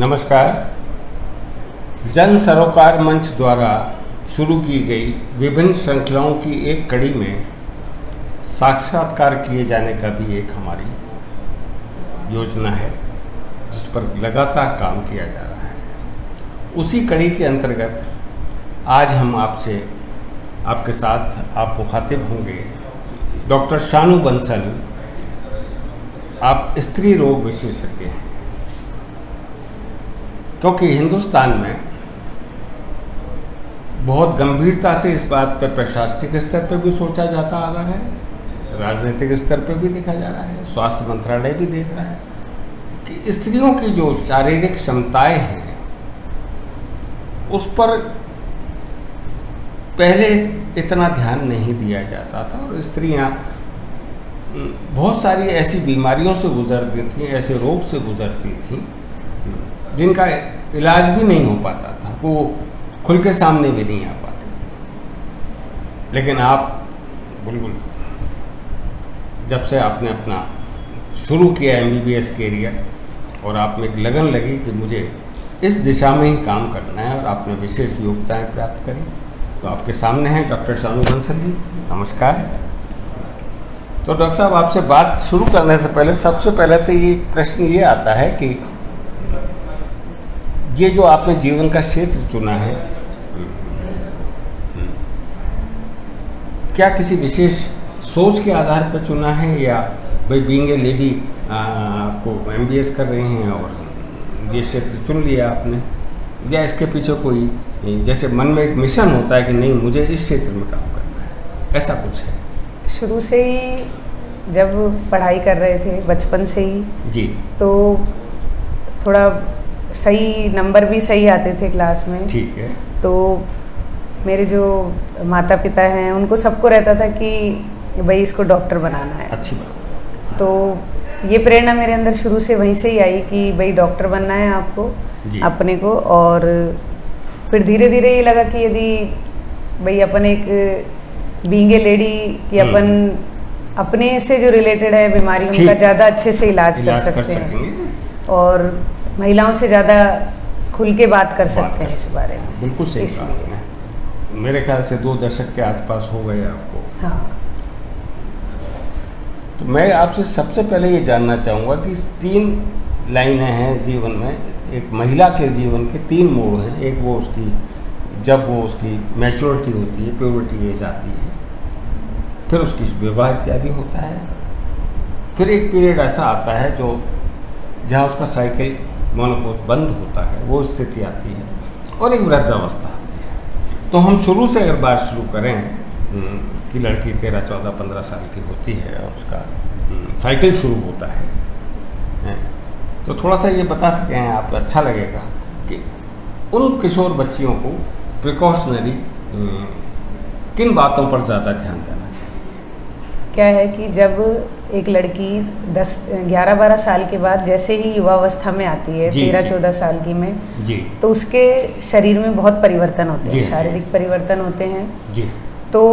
नमस्कार। जन सरोकार मंच द्वारा शुरू की गई विभिन्न श्रृंखलाओं की एक कड़ी में साक्षात्कार किए जाने का भी एक हमारी योजना है, जिस पर लगातार काम किया जा रहा है। उसी कड़ी के अंतर्गत आज हम आपसे, आपके साथ आप मुखातिब होंगे डॉक्टर शानू बंसल। आप स्त्री रोग विशेषज्ञ हैं। क्योंकि हिंदुस्तान में बहुत गंभीरता से इस बात पर प्रशासनिक स्तर पर भी सोचा जाता आ रहा है, राजनीतिक स्तर पर भी देखा जा रहा है, स्वास्थ्य मंत्रालय भी देख रहा है कि स्त्रियों की जो शारीरिक क्षमताएँ हैं, उस पर पहले इतना ध्यान नहीं दिया जाता था और स्त्रियाँ बहुत सारी ऐसी बीमारियों से गुजरती थी, ऐसे रोग से गुजरती थी। जिनका इलाज भी नहीं हो पाता था, वो खुल के सामने भी नहीं आ पाते थे। लेकिन आप बिल्कुल जब से आपने अपना शुरू किया एम बी कैरियर और आप में एक लगन लगी कि मुझे इस दिशा में ही काम करना है, और आपने विशेष योग्यताएँ प्राप्त करी तो आपके सामने हैं डॉक्टर शानू बंसल जी। नमस्कार। तो डॉक्टर साहब, आपसे बात शुरू करने से पहले, सबसे पहले तो ये प्रश्न ये आता है कि ये जो आपने जीवन का क्षेत्र चुना है क्या किसी विशेष सोच के आधार पर चुना है या भाई बींग ए लेडी आपको एमबीएस कर रहे हैं और ये क्षेत्र चुन लिया आपने? या इसके पीछे कोई जैसे मन में एक मिशन होता है कि नहीं मुझे इस क्षेत्र में काम करना है ऐसा कुछ है? शुरू से ही जब पढ़ाई कर रहे थे बचपन से ही जी। तो थोड़ा सही नंबर भी सही आते थे क्लास में। ठीक है। तो मेरे जो माता पिता हैं उनको सबको रहता था कि भाई इसको डॉक्टर बनाना है। अच्छी बात। तो ये प्रेरणा मेरे अंदर शुरू से वहीं से ही आई कि भाई डॉक्टर बनना है आपको अपने को और फिर धीरे धीरे ये लगा कि यदि भाई अपन एक बींगे लेडी कि हम्म। अपन अपने से जो रिलेटेड है बीमारी उनका ज़्यादा अच्छे से इलाज, इलाज कर कर सकते हैं। और महिलाओं से ज़्यादा खुल के बात कर बात सकते हैं इस बारे में। बिल्कुल सही कहा इसलिए। आपने। मेरे ख्याल से दो दशक के आसपास हो गए आपको। हाँ। तो मैं आपसे सबसे पहले ये जानना चाहूँगा कि तीन लाइनें हैं जीवन में। एक महिला के जीवन के तीन मोड़ हैं। एक वो उसकी जब वो उसकी मैच्योरिटी होती है प्योरिटी एज आती है फिर उसकी विवाह इत्यादि होता है। फिर एक पीरियड ऐसा आता है जो जहाँ उसका साइकिल मोनोपोज बंद होता है वो स्थिति आती है और एक वृद्धावस्था आती है। तो हम शुरू से अगर बात शुरू करें हम्म, कि लड़की तेरह चौदह पंद्रह साल की होती है और उसका हम्म, साइकिल शुरू होता है तो थोड़ा सा ये बता सकें आप अच्छा लगेगा कि उन किशोर बच्चियों को प्रिकॉशनरी किन बातों पर ज़्यादा ध्यान देना चाहिए? क्या है कि जब एक लड़की 10 11 12 साल के बाद जैसे ही युवावस्था में आती है तेरह चौदह साल की में जी। तो उसके शरीर में बहुत परिवर्तन होते हैं शारीरिक परिवर्तन होते हैं। जी। तो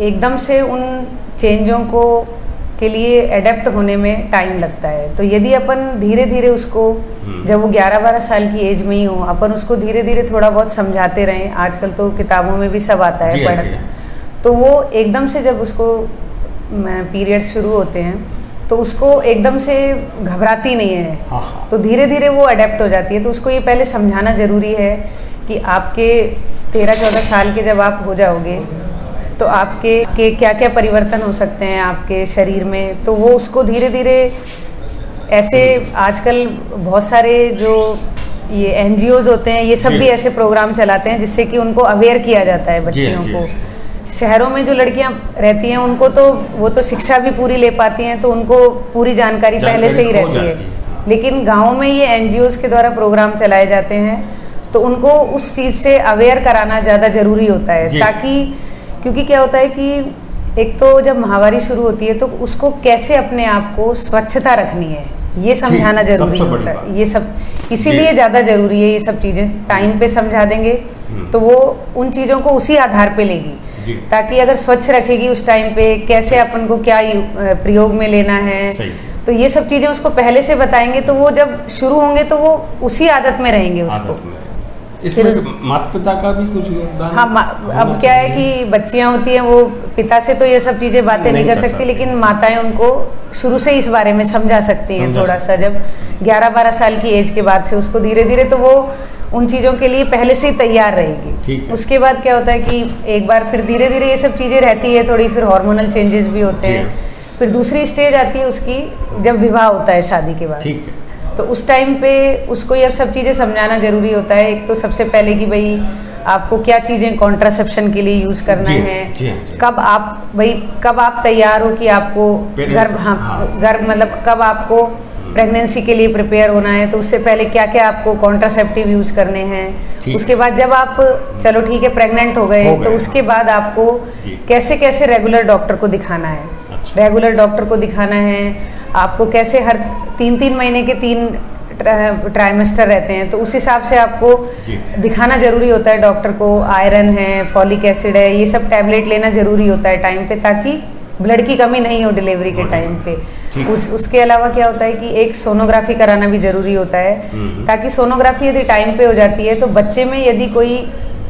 एकदम से उन चेंजों को के लिए एडेप्ट होने में टाइम लगता है। तो यदि अपन धीरे धीरे उसको हम्म। जब वो 11-12 साल की एज में ही हो अपन उसको धीरे धीरे थोड़ा बहुत समझाते रहें। आजकल तो किताबों में भी सब आता है पढ़। तो वो एकदम से जब उसको पीरियड शुरू होते हैं तो उसको एकदम से घबराती नहीं है। हाँ हाँ। तो धीरे धीरे वो अडेप्ट हो जाती है। तो उसको ये पहले समझाना ज़रूरी है कि आपके तेरह चौदह साल के जब आप हो जाओगे तो आपके के क्या क्या परिवर्तन हो सकते हैं आपके शरीर में तो वो उसको धीरे धीरे ऐसे आजकल बहुत सारे जो ये एन होते हैं ये सब भी ऐसे प्रोग्राम चलाते हैं जिससे कि उनको अवेयर किया जाता है बच्चियों जी, को। जी। शहरों में जो लड़कियाँ रहती हैं उनको तो वो तो शिक्षा भी पूरी ले पाती हैं तो उनको पूरी जानकारी जानकारी पहले से ही रहती है, हाँ। लेकिन गाँव में ये एन के द्वारा प्रोग्राम चलाए जाते हैं तो उनको उस चीज़ से अवेयर कराना ज़्यादा ज़रूरी होता है। ताकि क्योंकि क्या होता है कि एक तो जब महावारी शुरू होती है तो उसको कैसे अपने आप को स्वच्छता रखनी है ये समझाना ज़रूरी होता है। ये सब इसीलिए। ज़्यादा ज़रूरी है ये सब चीज़ें। टाइम पे समझा देंगे हम्म। तो वो उन चीज़ों को उसी आधार पे लेगी। ताकि अगर स्वच्छ रखेगी उस टाइम पे कैसे अपन को क्या प्रयोग में लेना है? तो ये सब चीज़ें उसको पहले से बताएँगे तो वो जब शुरू होंगे तो वो उसी आदत में रहेंगे उसको। इसमें माता पिता का भी कुछ योगदान हाँ अब क्या है। कि बच्चियाँ होती हैं वो पिता से तो ये सब चीज़ें बातें नहीं, नहीं कर सकती। लेकिन माताएँ उनको शुरू से इस बारे में समझा सकती हैं थोड़ा सा। जब 11-12 साल की एज के बाद से उसको धीरे धीरे तो वो उन चीज़ों के लिए पहले से ही तैयार रहेगी। उसके बाद क्या होता है कि एक बार फिर धीरे धीरे ये सब चीज़ें रहती है थोड़ी फिर हार्मोनल चेंजेस भी होते हैं। फिर दूसरी स्टेज आती है उसकी जब विवाह होता है शादी के बाद। ठीक है। तो उस टाइम पे उसको ये सब चीज़ें समझाना ज़रूरी होता है। एक तो सबसे पहले कि भाई आपको क्या चीज़ें कॉन्ट्रासेप्शन के लिए यूज़ करना जी हाँ, जी जी। कब आप भाई कब आप तैयार हो कि आपको गर्भ हाँ हाँ। गर्भ मतलब कब आपको प्रेगनेंसी के लिए प्रिपेयर होना है तो उससे पहले क्या क्या आपको कॉन्ट्रासेप्टिव यूज़ करने हैं उसके बाद जब आप चलो ठीक है प्रेग्नेंट हो गए तो उसके। बाद आपको कैसे कैसे रेगुलर डॉक्टर को दिखाना है अच्छा। रेगुलर डॉक्टर को दिखाना है आपको कैसे हर तीन तीन महीने के तीन ट्राइमेस्टर रहते हैं तो उस हिसाब से आपको दिखाना ज़रूरी होता है डॉक्टर को आयरन है फॉलिक एसिड है ये सब टैबलेट लेना ज़रूरी होता है टाइम पे ताकि ब्लड की कमी नहीं हो डिलीवरी के टाइम। पे। उस, उसके अलावा क्या होता है कि एक सोनोग्राफी कराना भी ज़रूरी होता है। हम्म। ताकि सोनोग्राफी यदि टाइम पे हो जाती है तो बच्चे में यदि कोई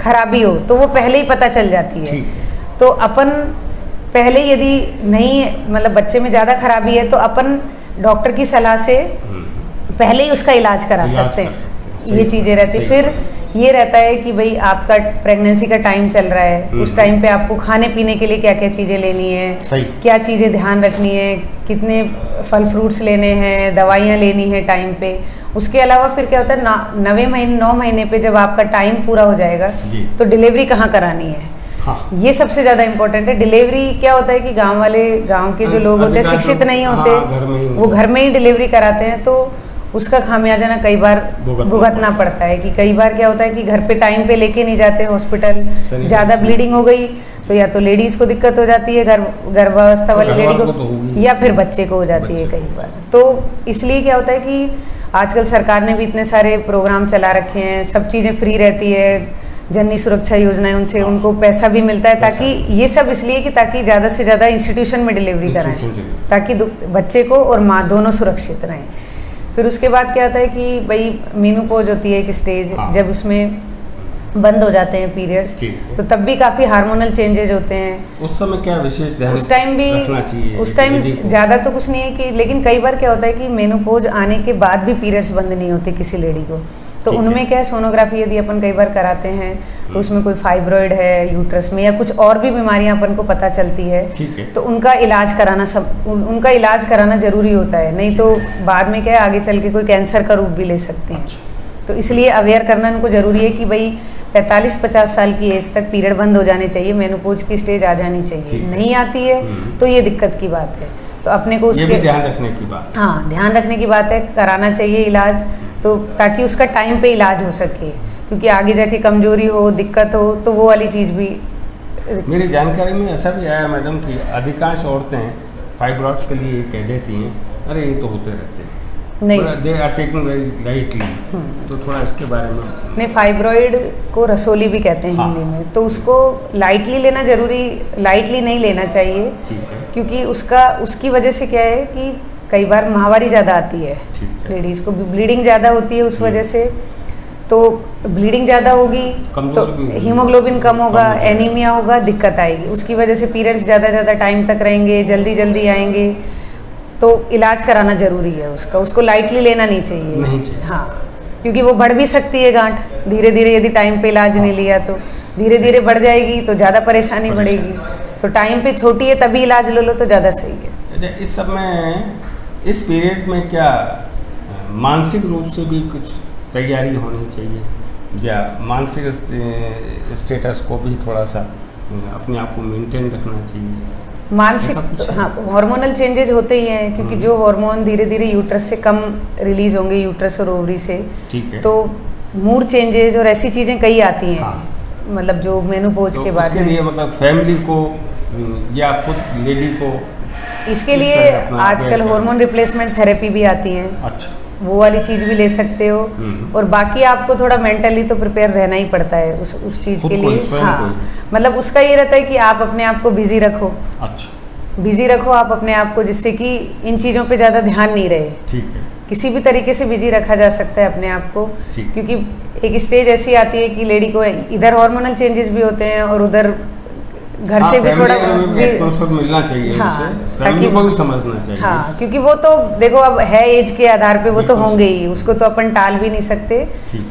खराबी हो तो वो पहले ही पता चल जाती है। तो अपन पहले यदि नहीं मतलब बच्चे में ज़्यादा खराबी है तो अपन डॉक्टर की सलाह से हम्म, पहले ही उसका इलाज करा इलाज सकते हैं, ये चीज़ें रहती। फिर ये रहता है कि भाई आपका प्रेगनेंसी का टाइम चल रहा है। उस हम्म। टाइम पे आपको खाने पीने के लिए क्या क्या चीज़ें लेनी है? सही। क्या चीज़ें ध्यान रखनी है? कितने फल फ्रूट्स लेने हैं? दवाइयाँ लेनी है टाइम पे। उसके अलावा फिर क्या होता है नवे महीने नौ महीने पे जब आपका टाइम पूरा हो जाएगा। तो डिलीवरी कहाँ करानी है? हाँ। ये सबसे ज़्यादा इम्पोर्टेंट है। डिलीवरी क्या होता है कि गाँव वाले गाँव के जो लोग होते हैं शिक्षित नहीं हाँ, होते घर वो घर में ही डिलीवरी कराते हैं तो उसका खामियाजा ना कई बार भुगतना पड़ता है। कि कई बार क्या होता है कि घर पे टाइम पे लेके नहीं जाते हॉस्पिटल ज़्यादा ब्लीडिंग हो गई तो या तो लेडीज़ को दिक्कत हो जाती है गर्भ गर्भावस्था वाली लेडी को, को तो या फिर बच्चे को हो जाती है कई बार। तो इसलिए क्या होता है कि आजकल सरकार ने भी इतने सारे प्रोग्राम चला रखे हैं सब चीज़ें फ्री रहती है जननी सुरक्षा योजना है। उनसे उनको पैसा भी मिलता है ताकि ये सब इसलिए कि ताकि ज़्यादा से ज़्यादा इंस्टीट्यूशन में डिलीवरी कराएँ ताकि बच्चे को और माँ दोनों सुरक्षित रहें। फिर उसके बाद क्या आता है कि भाई मीनूपोज होती है एक स्टेज हाँ। जब उसमें बंद हो जाते हैं पीरियड्स तो तब भी काफ़ी हार्मोनल चेंजेज होते हैं। उस समय क्या विशेष ध्यान उस टाइम भी उस टाइम ज़्यादा तो कुछ नहीं है कि लेकिन कई बार क्या होता है कि मेनोपोज आने के बाद भी पीरियड्स बंद नहीं होते किसी लेडी को। तो उनमें क्या है सोनोग्राफी यदि अपन कई बार कराते हैं तो उसमें कोई फाइब्रॉइड है यूट्रस में या कुछ और भी बीमारियाँ अपन को पता चलती है है। तो उनका इलाज कराना सब उन, उनका इलाज कराना ज़रूरी होता है नहीं तो बाद में क्या है आगे चल के कोई कैंसर का रूप भी ले सकते हैं। अच्छा। तो इसलिए अवेयर करना उनको ज़रूरी है कि भाई 45-50 साल की एज तक पीरियड बंद हो जाने चाहिए मेनोपोज की स्टेज आ जानी चाहिए। नहीं आती है हम्म। तो ये दिक्कत की बात है। तो अपने को उसके ध्यान रखने की बात हाँ ध्यान रखने की बात है कराना चाहिए इलाज। तो ताकि उसका टाइम पे इलाज हो सके क्योंकि आगे जाके कमज़ोरी हो दिक्कत हो तो वो वाली चीज़ भी मेरी जानकारी में ऐसा भी आया मैडम कि अधिकांश औरतें फाइब्रॉइड्स के लिए कह देती हैं अरे ये तो होते रहते हैं। नहीं। They are taking very lightly तो थोड़ा इसके बारे में। नहीं फाइब्रॉइड को रसोली भी कहते हैं हाँ। हिंदी में। तो उसको लाइटली लेना ज़रूरी लाइटली नहीं लेना चाहिए क्योंकि उसका उसकी वजह से क्या है कि कई बार महावारी ज़्यादा आती है। लेडीज़ को ब्लीडिंग ज़्यादा होती है उस वजह से। तो ब्लीडिंग ज़्यादा होगी तो। हीमोग्लोबिन कम होगा। एनीमिया होगा दिक्कत आएगी। उसकी वजह से पीरियड्स ज़्यादा ज़्यादा टाइम तक रहेंगे जल्दी जल्दी आएँगे। तो इलाज कराना ज़रूरी है उसका। उसको लाइटली लेना नहीं चाहिए। नहीं चाहिए। हाँ क्योंकि वो बढ़ भी सकती है गांठ। धीरे धीरे यदि टाइम पे इलाज नहीं लिया तो। धीरे धीरे बढ़ जाएगी तो ज़्यादा परेशानी परेशानी। बढ़ेगी। तो टाइम पे छोटी है तभी इलाज ले लो तो ज़्यादा सही है। अच्छा इस सब में इस पीरियड में क्या मानसिक रूप से भी कुछ तैयारी होनी चाहिए या मानसिक स्टे- स्टेटस को भी थोड़ा सा अपने आप को मेंटेन रखना चाहिए मानसिक है? हार्मोनल चेंजेस होते ही हैं क्योंकि हम्म। जो हार्मोन धीरे धीरे यूट्रस से कम रिलीज़ होंगे यूट्रस और ओवरी से ठीक है तो मूड चेंजेस और ऐसी चीज़ें कई आती हैं हाँ। मतलब जो मेनोपोज तो के बाद उसके लिए मतलब फैमिली को या खुद लेडी को इसके इस लिए आजकल हार्मोन रिप्लेसमेंट थेरेपी भी आती है। अच्छा। वो वाली चीज़ भी ले सकते हो। हम्म। और बाकी आपको थोड़ा मेंटली तो प्रिपेयर रहना ही पड़ता है उस उस चीज़ के लिए। हाँ। मतलब उसका ये रहता है कि आप अपने आप को बिज़ी रखो। अच्छा। बिज़ी रखो आप अपने आप को जिससे कि इन चीज़ों पे ज़्यादा ध्यान नहीं रहे। ठीक है। किसी भी तरीके से बिज़ी रखा जा सकता है अपने आप को। क्योंकि एक स्टेज ऐसी आती है कि लेडी को इधर हार्मोनल चेंजेस भी होते हैं और उधर घर हाँ, से भी थोड़ा भी मिलना चाहिए हाँ, उसे ताकि- को भी समझना चाहिए। हाँ क्योंकि वो तो देखो अब है एज के आधार पे वो तो होंगे ही उसको तो अपन टाल भी नहीं सकते।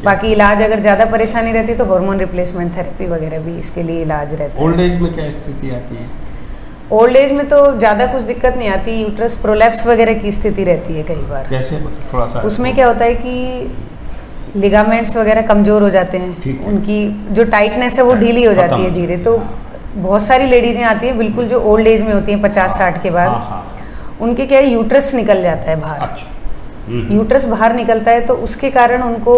बाकी इलाज अगर ज़्यादा परेशानी रहती तो हार्मोन रिप्लेसमेंट थेरेपी वगैरह भी इसके लिए इलाज रहता है। ओल्ड एज में क्या स्थिति आती है? ओल्ड एज में तो ज़्यादा कुछ दिक्कत नहीं आती यूट्रस प्रोलैप्स वगैरह की स्थिति रहती है कई बार। कैसे? थोड़ा सा उसमें क्या होता है कि लिगामेंट्स वगैरह कमज़ोर हो जाते हैं। उनकी जो टाइटनेस है वो ढीली हो जाती है धीरे तो है, बहुत सारी लेडीज़ें आती हैं बिल्कुल जो ओल्ड एज में होती हैं पचास साठ के बाद हाँ हाँ। उनके क्या है यूट्रस निकल जाता है बाहर। अच्छा। हम्म, यूट्रस बाहर निकलता है तो उसके कारण उनको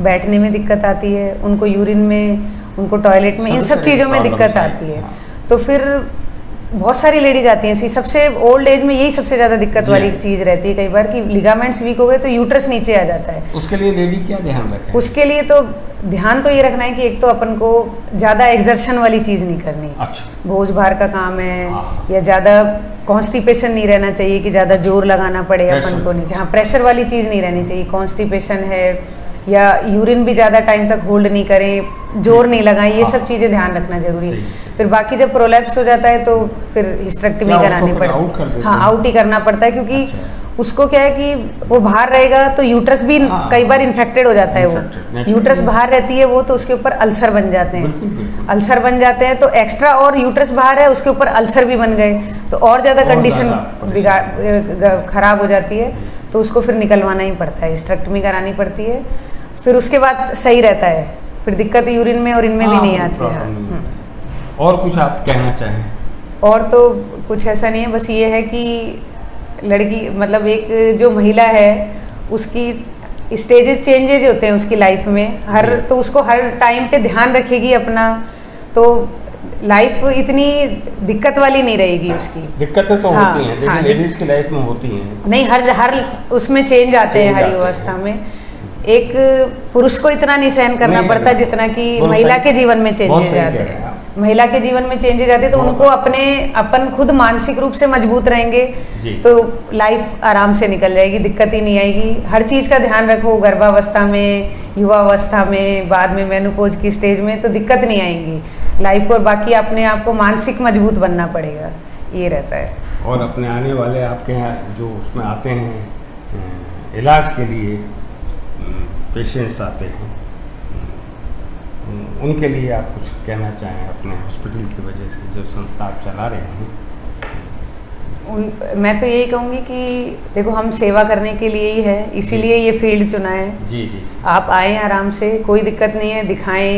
बैठने में दिक्कत आती है उनको यूरिन में उनको टॉयलेट में इन सब चीज़ों में दिक्कत आती है। हाँ। तो फिर बहुत सारी लेडीज़ आती हैं सबसे ओल्ड एज में यही सबसे ज़्यादा दिक्कत वाली चीज़ रहती है कई बार कि लिगामेंट्स वीक हो गए तो यूट्रस नीचे आ जाता है। उसके लिए लेडी क्या ध्यान रखे? उसके लिए तो ध्यान तो ये रखना है कि एक तो अपन को ज़्यादा एग्जर्शन वाली चीज़ नहीं करनी। अच्छा। बोझ भार का काम है हाँ। या ज़्यादा कॉन्स्टिपेशन नहीं रहना चाहिए कि ज़्यादा ज़ोर लगाना पड़े अपन को नहीं जहाँ प्रेशर वाली चीज़ नहीं रहनी चाहिए। कॉन्स्टिपेशन है या यूरिन भी ज़्यादा टाइम तक होल्ड नहीं करें ज़ोर नहीं लगाएँ ये हाँ। सब चीज़ें ध्यान रखना ज़रूरी है। फिर बाकी जब प्रोलैप्स हो जाता है तो फिर हिस्ट्रेक्टमी करानी पड़ती देते हाँ आउट ही करना पड़ता है क्योंकि अच्छा। उसको क्या है कि वो बाहर रहेगा तो यूट्रस भी हाँ। कई बार इन्फेक्टेड हो जाता है वो। यूट्रस बाहर रहती है वो तो उसके ऊपर अल्सर बन जाते हैं। अल्सर बन जाते हैं तो एक्स्ट्रा और यूट्रस बाहर है उसके ऊपर अल्सर भी बन गए। तो और ज़्यादा कंडीशन बिगाड़ खराब हो जाती है तो उसको फिर निकलवाना ही पड़ता है। हिस्ट्रेक्टमी करानी पड़ती है। फिर उसके बाद सही रहता है। फिर दिक्कत यूरिन में और इनमें भी हाँ, नहीं आती है। हाँ, हम्म। होती। और कुछ आप कहना चाहें? और तो कुछ ऐसा नहीं है बस ये है कि लड़की मतलब एक जो महिला है उसकी स्टेजेस चेंजेज होते हैं उसकी लाइफ में। हर तो उसको हर टाइम पे ध्यान रखेगी अपना। तो लाइफ इतनी दिक्कत वाली नहीं रहेगी उसकी। दिक्कतें तो हाँ, होती हैं लेकिन हाँ, लेडीज़ की लाइफ में होती हैं। नहीं हर हर उसमें चेंज आते हैं हर अवस्था में। एक पुरुष को इतना नहीं सहन करना पड़ता जितना कि महिला के जीवन में कह आते हैं हैं महिला के जीवन में चेंजेस आते हैं तो उनको अपने अपन खुद मानसिक रूप से मज़बूत रहेंगे। तो लाइफ आराम से निकल जाएगी दिक्कत ही नहीं आएगी। हर चीज़ का ध्यान रखो गर्भावस्था में युवावस्था में बाद में मेनोपोज की स्टेज में तो दिक्कत नहीं आएँगी। लाइफ को और बाकी अपने आप को मानसिक मज़बूत बनना पड़ेगा। ये रहता है। और अपने आने वाले आपके यहाँ जो उसमें आते हैं इलाज के लिए पेशेंट्स आते हैं। उनके लिए आप कुछ कहना चाहें अपने हॉस्पिटल की वजह से जो संस्था आप चला रहे हैं? उन मैं तो यही कहूँगी कि देखो हम सेवा करने के लिए ही है इसीलिए ये फ़ील्ड चुना है। जी जी जी। आप आए आराम से कोई दिक्कत नहीं है दिखाएँ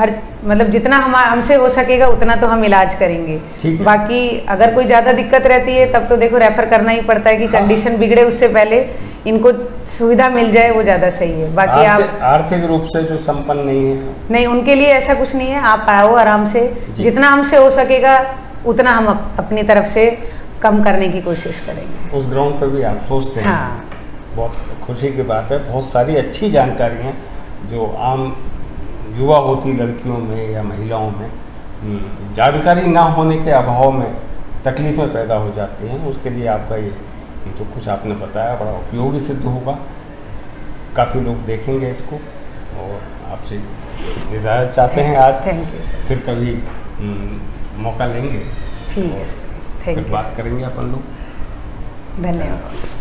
हर मतलब जितना हम हमसे हो सकेगा उतना तो हम इलाज करेंगे। बाकी अगर कोई ज़्यादा दिक्कत रहती है तब तो देखो रेफर करना ही पड़ता है कि हाँ। कंडीशन बिगड़े उससे पहले इनको सुविधा मिल जाए वो ज़्यादा सही है। बाकी आप आर्थिक रूप से जो संपन्न नहीं है। नहीं उनके लिए ऐसा कुछ नहीं है। आप आओ आराम से। जितना हमसे हो सकेगा उतना हम अप, अपनी तरफ़ से कम करने की कोशिश करेंगे। उस ग्राउंड पर भी आप सोचते हैं। हाँ। बहुत खुशी की बात है। बहुत सारी अच्छी जानकारियाँ जो आम युवा होती लड़कियों में या महिलाओं में हम्म, जानकारी ना होने के अभाव में तकलीफ़ें पैदा हो जाती हैं। उसके लिए आपका ये जो कुछ आपने बताया बड़ा उपयोगी सिद्ध होगा। काफ़ी लोग देखेंगे इसको और आपसे इजाज़त चाहते हैं आज। थैंक यू फिर कभी हम्म, मौका लेंगे। ठीक है फिर बात करेंगे अपन लोग। धन्यवाद।